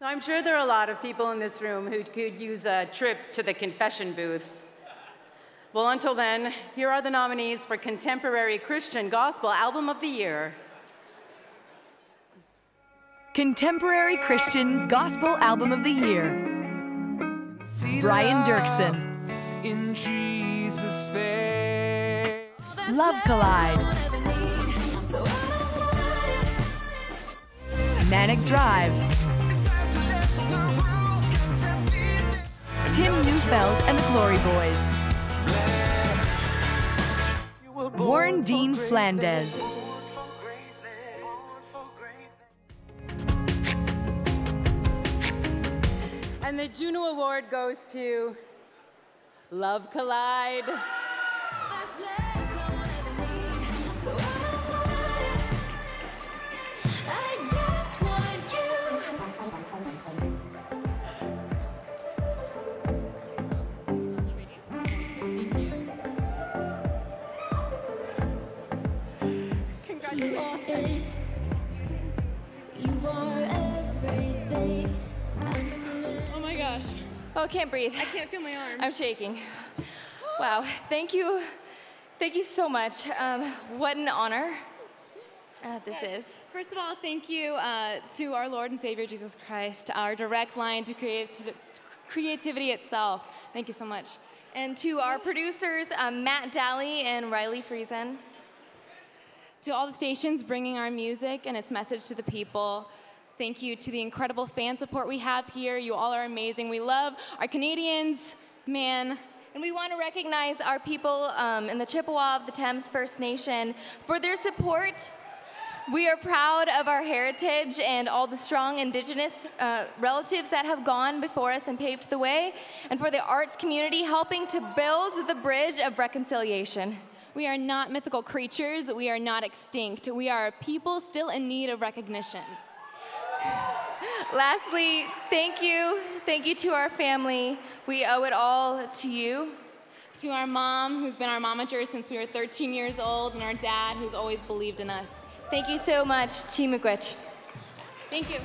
Now, I'm sure there are a lot of people in this room who could use a trip to the confession booth. Well, until then, here are the nominees for Contemporary Christian Gospel Album of the Year. Contemporary Christian Gospel Album of the Year. Brian Doerksen. In Jesus' face. Love Collide. Manic Drive. Tim Neufeld and the Glory Boys. Warren Dean Flandez. And the Juno Award goes to Love Collide. You are it. You are everything. Oh my gosh. Oh, I can't breathe. I can't feel my arm. I'm shaking. Wow. Thank you. Thank you so much. Um, what an honor uh, this is. First of all, thank you uh, to our Lord and Savior Jesus Christ, our direct line to creati- creativity itself. Thank you so much. And to our producers, um, Matt Daly and Riley Friesen. To all the stations bringing our music and its message to the people. Thank you to the incredible fan support we have here. You all are amazing. We love our Canadians, man. And we want to recognize our people um, in the Chippewa of the Thames First Nation for their support. We are proud of our heritage and all the strong Indigenous uh, relatives that have gone before us and paved the way, and for the arts community helping to build the bridge of reconciliation. We are not mythical creatures. We are not extinct. We are people still in need of recognition. Lastly, thank you. Thank you to our family. We owe it all to you. To our mom, who's been our momager since we were 13 years old, and our dad, who's always believed in us. Thank you so much, Chi Thank you.